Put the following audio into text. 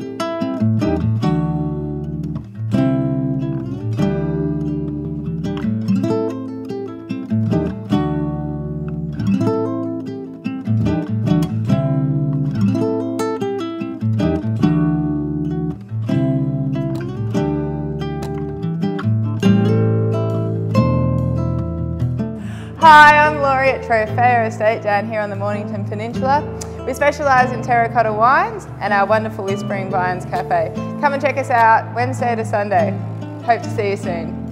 Thank you. Hi, I'm Laurie at Trofeo Estate down here on the Mornington Peninsula. We specialise in terracotta wines and our wonderful Whispering Vines Cafe. Come and check us out Wednesday to Sunday. Hope to see you soon.